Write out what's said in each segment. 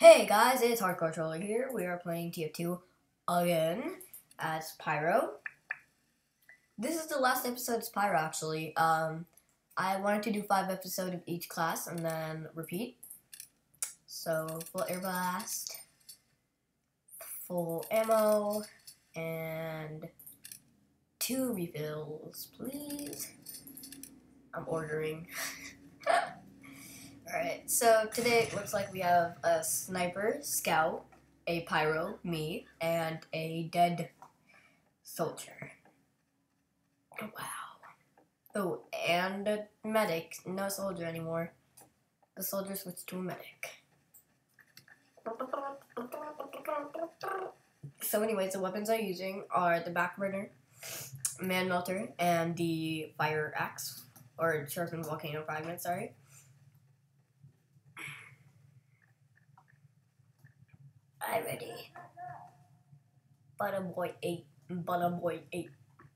Hey guys, it's Hardcore Troller here. We are playing TF2 again as Pyro. This is the last episode as Pyro actually. Um, I wanted to do five episodes of each class and then repeat. So full air blast, full ammo, and two refills, please. I'm ordering. Alright, so today it looks like we have a sniper, scout, a pyro, me, and a dead soldier. Oh, wow. Oh, and a medic. No soldier anymore. The soldier switched to a medic. So anyways, the weapons I'm using are the Backburner, man melter, and the fire axe, or sharpened volcano fragment, sorry. I ready. Butterboy 8. Butterboy 8.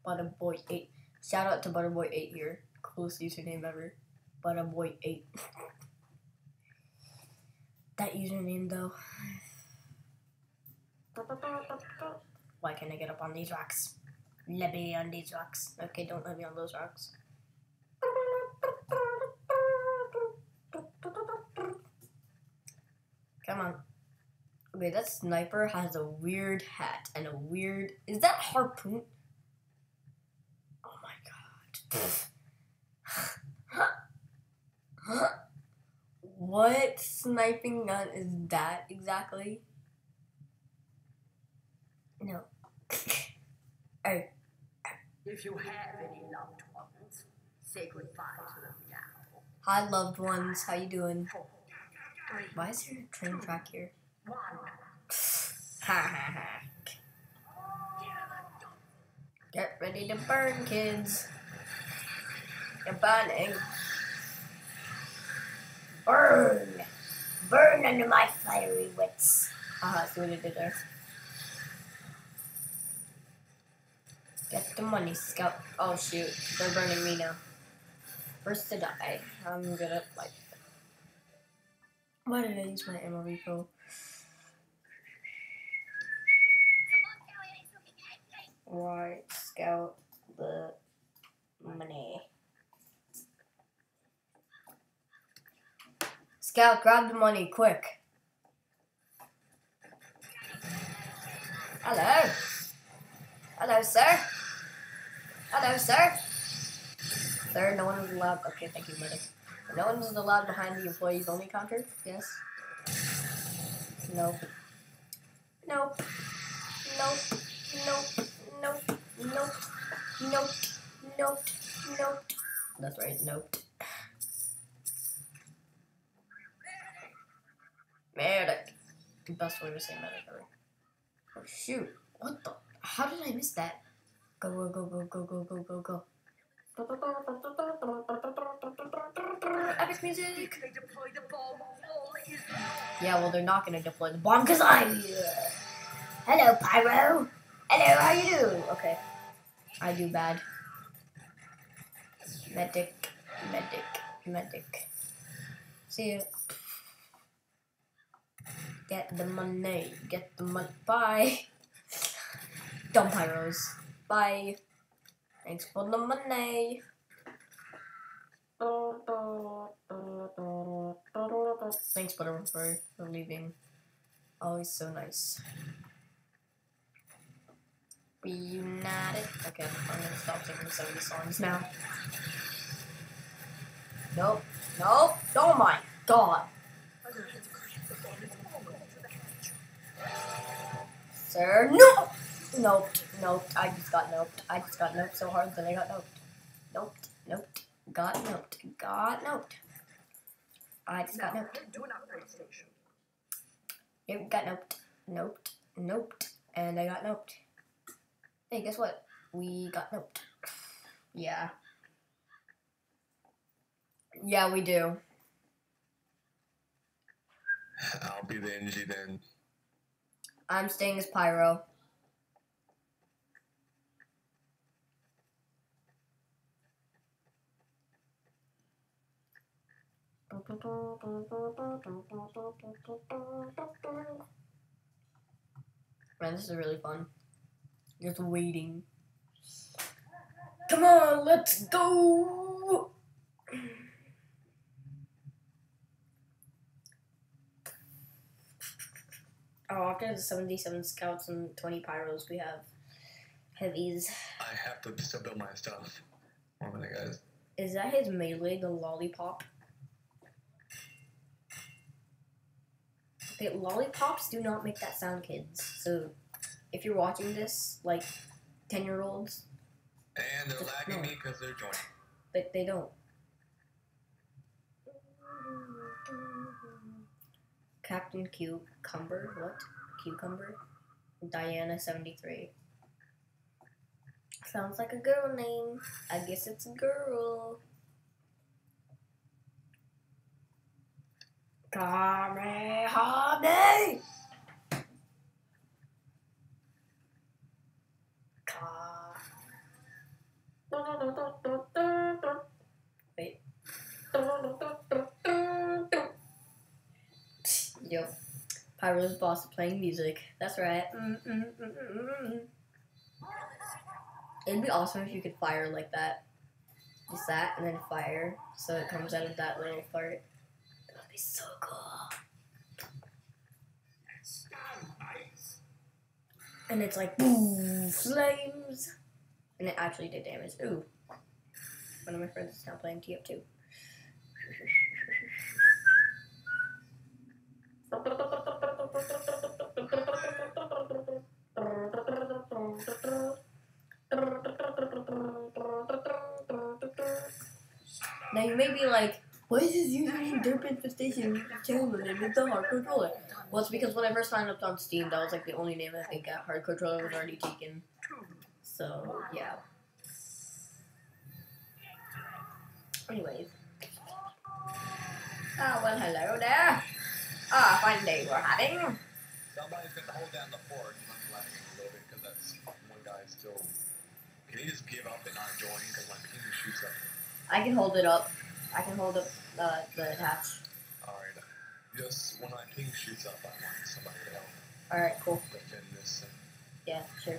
Butterboy 8. Shout out to Butterboy 8 here. Coolest username ever. Butterboy 8. that username though. Why can't I get up on these rocks? Let me on these rocks. Okay, don't let me on those rocks. Come on. Okay, that sniper has a weird hat and a weird. Is that harpoon? Oh my god. what sniping gun is that exactly? No. hey. Oh. If you have any loved ones, say goodbye to them now. Hi, loved ones. How you doing? Why is there a train track here? Get ready to burn, kids. You're burning. Burn! Burn under my fiery wits. Uh-huh, Haha, see what I did there. Get the money, scout. Oh shoot, they're burning me now. First to die. I'm gonna like. Why did I use my ammo refill? Right, scout the money. Scout, grab the money, quick. Hello. Hello, sir. Hello, sir. Sir, no one is allowed. Okay, thank you, medic. No one is allowed behind the employees only counter. Yes. Nope. Nope. Nope. Nope. Nope. That's right. Nope. Medic. The best way to say medic ever. Oh shoot. What the? How did I miss that? Go, go, go, go, go, go, go, go, go. Epic music. Yeah, well, they're not gonna deploy the bomb because I'm here. Uh, Hello, Pyro. Hello, how you doing? Okay, I do bad. Medic, medic, medic. See you. Get the money. Get the money. Bye. Dumb pyros. Bye. Thanks for the money. Thanks, Butterworm, for, for leaving. Always so nice. Be united. Okay, I'm gonna stop singing 70 songs now. Nope. Nope. Oh my god. Sir, no! Nope. Nope. I just got noped. I just got noped so hard that I got noped. Noped. Noped. Got noped. Got noped. I just got station. Yep, got noped. Noped. Noped. And I got noped. Hey, guess what? We got noped. Yeah. Yeah, we do. I'll be the NG then. I'm staying as Pyro. Man, this is really fun. Just waiting. Come on, let's go! Oh, after the 77 scouts and 20 pyros, we have heavies. I have to still build my stuff. One minute, guys. Is that his melee, the lollipop? Okay, lollipops do not make that sound, kids. So, if you're watching this, like 10 year olds, And they're lagging no. me because they're joining. they, they don't. Captain Cucumber, what? Cucumber? Diana 73. Sounds like a girl name. I guess it's a girl. Kamehame! Wait. Yo, Pyro's boss playing music. That's right. Mm, mm, mm. It'd be awesome if you could fire like that. Just that, and then fire, so it comes out of that little part. That would be so cool. And it's like, boom, flames! And it actually did damage. Ooh. One of my friends is now playing TF2. Now you may be like, why is this username Derp Infestation channel name is the Hardcore Troller? Well, it's because when I first signed up on Steam, that was like the only name I think uh, Hardcore Troller was already taken. So, yeah. Anyways. Ah, well, hello there. Ah, fine day we're having. Somebody's gonna hold down the fort. I'm lagging a little bit because that's one guy still. Can he just give up and not join? Because my ping shoots up. I can hold it up. I can hold up uh, the hatch. Alright. Just when my ping shoots up, I want somebody to help Alright, cool. defend this. thing. Yeah, sure.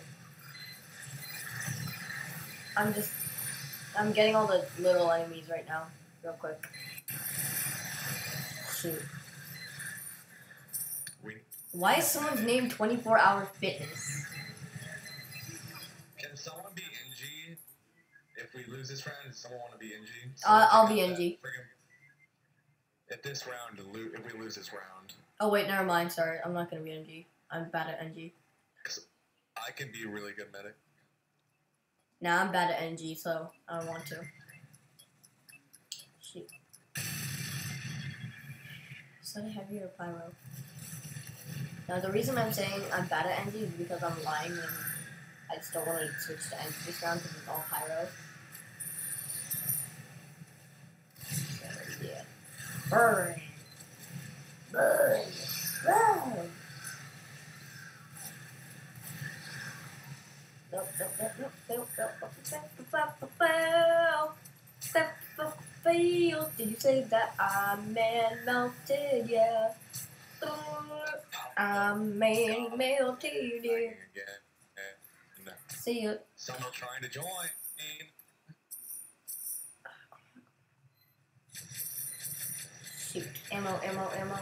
I'm just. I'm getting all the little enemies right now, real quick. Shoot. Why is someone's name 24 Hour Fitness? Lose this round? Does someone want to be NG? Uh, I'll be NG. If this round, if we lose this round, Oh, wait, never mind. Sorry, I'm not gonna be NG. I'm bad at NG. I can be a really good medic. Nah, I'm bad at NG, so I don't want to. Shoot. Is that a heavier pyro? Now, the reason I'm saying I'm bad at NG is because I'm lying and I just don't want to switch to NG this round because it's all pyro. Step up fail. Did you say that I'm man melted? Yeah. I'm man melted. Yeah. Uh, See it. Someone trying to join. Shoot. Ammo, ammo, ammo.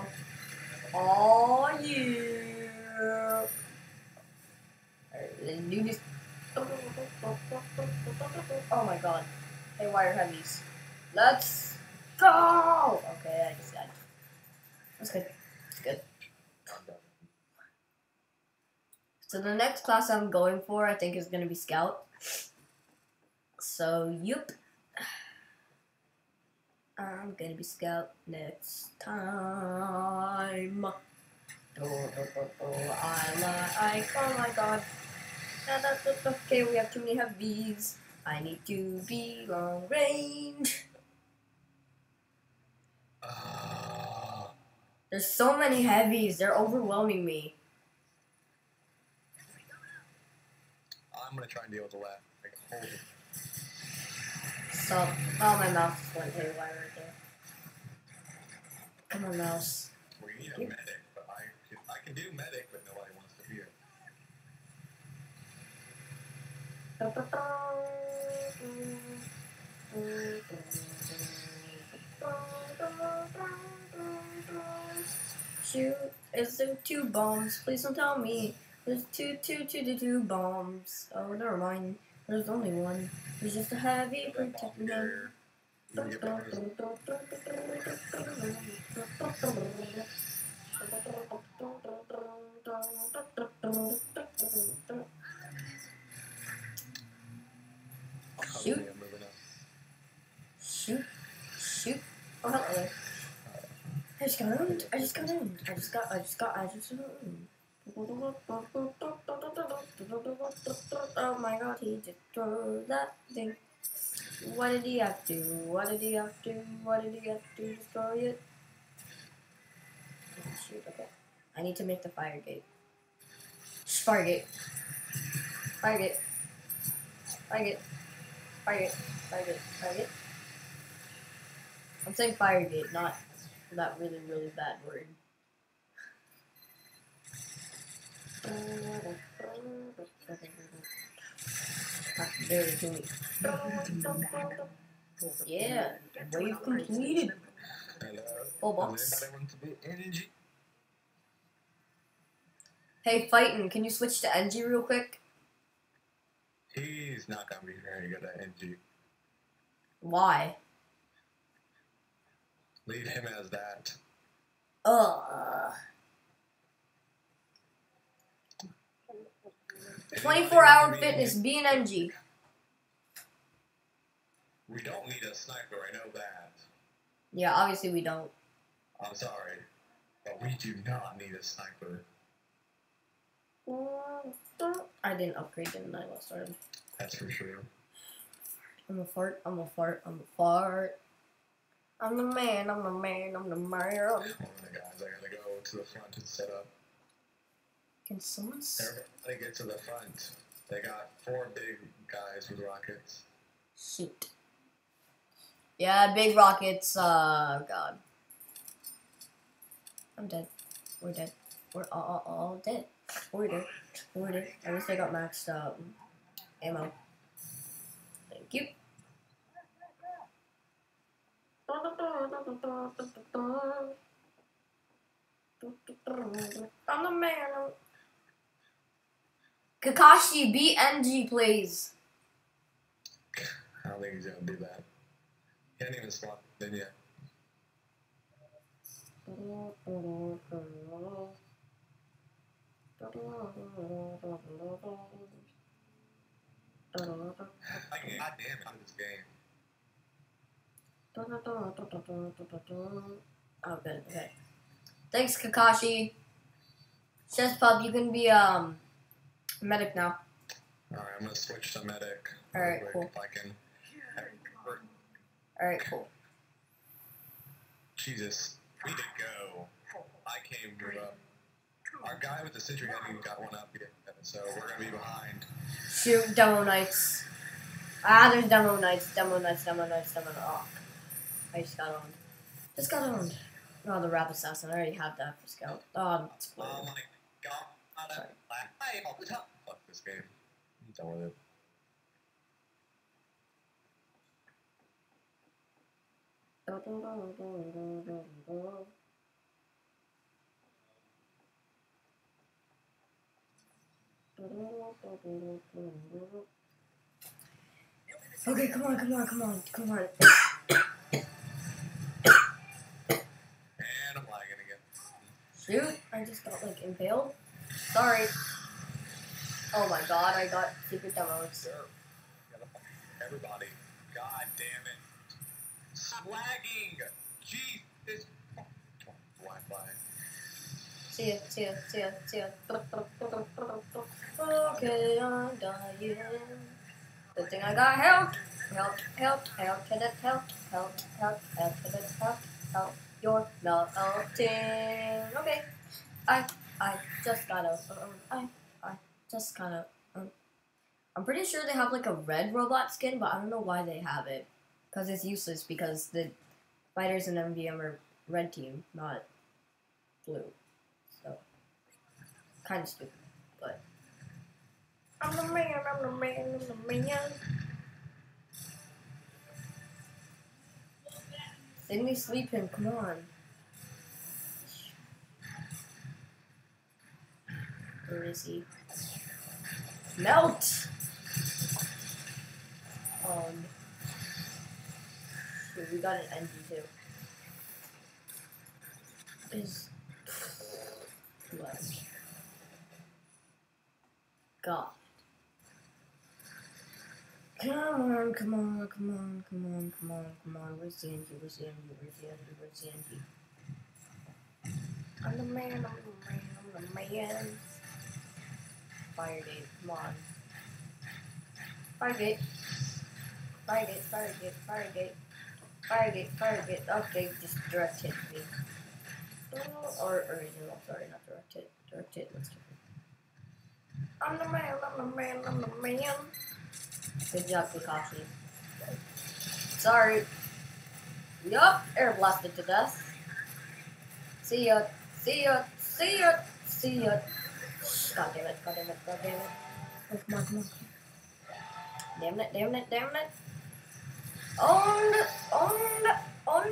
Then you just. Oh my god. Hey, wire heavies. Let's go! Okay, I just got. That's good. That's good. So the next class I'm going for, I think, is gonna be Scout. So, yup. I'm gonna be Scout next time. Oh, oh, oh, oh, I like, oh my god. Okay, we have too many heavies. I need to be long range. There's so many heavies, they're overwhelming me. I'm gonna try and deal with the lag. Like. So, oh, my mouse went haywire right there. Come on, mouse. We need a medic, but I can, I can do medic, but nobody wants to be it. Shoot, is there two bombs? Please don't tell me. There's two, two, two, two, two bombs. Oh, never mind. There's only one. There's just a heavy That bomb protecting there. You can get bonus. Shoot. Okay, I'm moving up. Shoot, shoot. Oh, hello. I just got owned. I just got owned. I just got, I just got, I just got owned. Oh my god, he just threw that thing. What did he have to? What did he have to? What did he have to destroy it? Oh, shoot, okay. I need to make the fire gate. Fire gate. Fire gate. Fire gate. Fire gate. Fire gate. Fire gate. I'm saying fire gate, not that really, really bad word. Ah, there is. Yeah, wave completed. Hello. Full box. anybody want to be energy? Hey, fighting, can you switch to NG real quick? He's not gonna be very good at NG. Why? Leave him as that. Ugh. 24 hour fitness, NG. We don't need a sniper, I know that. Yeah, obviously we don't. I'm sorry. But we do not need a sniper. I didn't upgrade, didn't I, last time? That's for sure. I'm a fart, I'm a fart, I'm a fart. I'm the man, I'm the man, I'm the man. One of the guys, I gotta go to the front and set up. Can someone s- Everybody get to the front. They got four big guys with rockets. shoot? Yeah, big rockets, uh, God. I'm dead. We're dead. We're all, all, all dead. We're dead. We're dead. At least I got maxed um, ammo. Thank you. I'm the man. Kakashi, NG, please. I don't think he's gonna do that. He hasn't even spawned in yet. I can goddamn it in this game. Oh, good. Okay. Thanks, Kakashi. Says Pub, you can be um medic now. Alright, I'm gonna switch to medic. Alright, cool. If I can. All right, cool. Jesus, we did go. I can't up. Our guy with the sentry hasn't even got one up yet, so we're gonna be behind. Shoot, demo knights. Ah, there's demo knights, demo knights, demo knights, demo knights. Oh, I just got owned. Just got owned. Oh, the Wrap Assassin. I already have that for scout. Oh, that's Oh cool. my god. Sorry. Hey, oh, Fuck this game. I'm done with it. Okay, come on, come on, come on, come on. Shoot, I just got like impaled. Sorry. Oh my god, I got secret demos. Everybody. God damn it. Stop lagging. Jesus. Wi-Fi. See ya, see ya, see ya, see ya. Okay, I'm dying. Good thing I got help. Help, help, help, can it help, help, help, help, can it help, help, you're melting. Okay, I, I just gotta, um, I, I just gotta, um, I'm pretty sure they have like a red robot skin, but I don't know why they have it. Because it's useless because the fighters in MVM are red team, not blue. So, kind of stupid, but. I'm the man, I'm the man, I'm the man. Sydney, sleep him, come on. Where is he? Melt! Um, shoot, we got an NG too. Is left. God. Come on, come on, come on, come on, come on, come on. Where's the NG? Where's the NG? Where's the NG? Where's the NG? I'm the man, I'm the man, I'm the man. Fire gate, come on. Fire gate. Fire gate, fire gate, fire gate. Fire gate, fire gate. Okay, just direct hit me. Oh, or original, sorry, not direct hit. Direct hit, let's do it. I'm the man, I'm the man, I'm the man. Good job, Kakashi. Sorry. Yup, air blasted to death. See ya, see ya, see ya, see ya. God damn it, god damn it, god damn it. Oh, come on, come on. Damn it, damn it, damn it. On, on, on.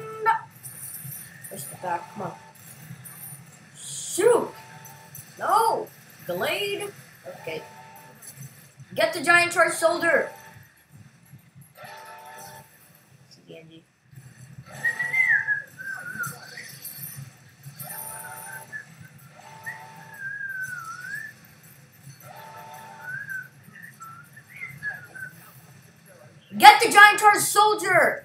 Push the back, come on. Shoot! No! Delayed? Okay. Get the giant charge shoulder! See the NG. Get the giant charge soldier!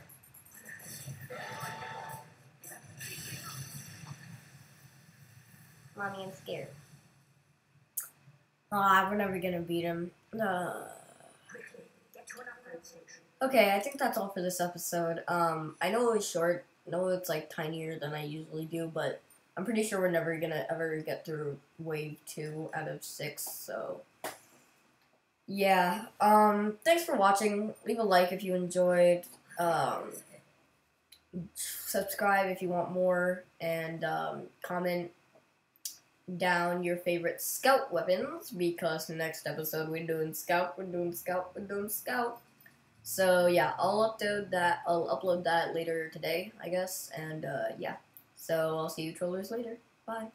Mommy, I'm scared. Ah, we're never gonna beat him. Uh, Quickly, get to an upgrade station. okay, I think that's all for this episode. Um, I know it was short. I know it's like tinier than I usually do, but I'm pretty sure we're never gonna ever get through wave two out of six. So, yeah. Um, thanks for watching. Leave a like if you enjoyed. Um, subscribe if you want more, and um, comment down your favorite scout weapons because the next episode we're doing scout, we're doing scout, we're doing scout. So yeah, I'll upload that. I'll upload that later today, I guess. And uh, yeah, so I'll see you trollers later. Bye.